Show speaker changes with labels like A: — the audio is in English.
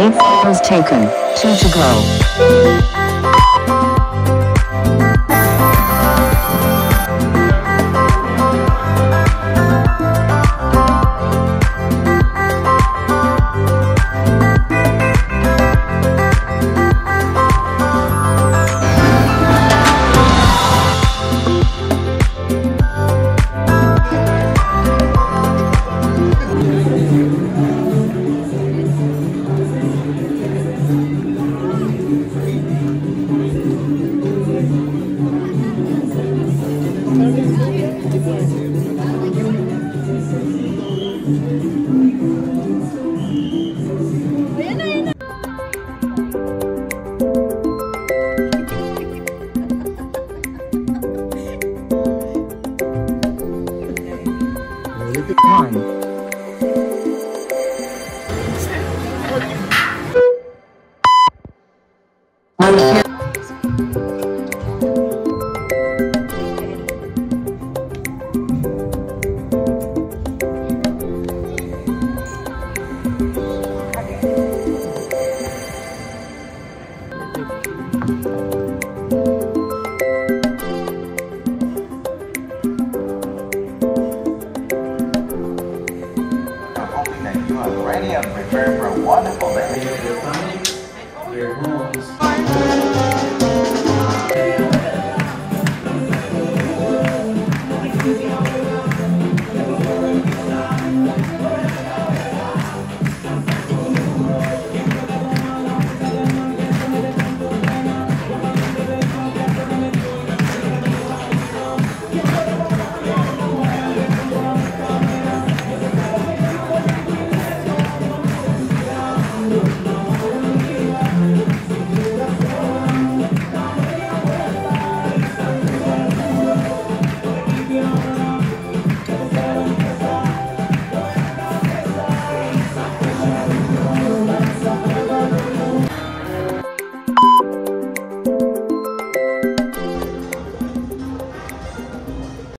A: Eight photos taken, two to go. One.
B: to Ukraine and prepare for a wonderful day. Their families.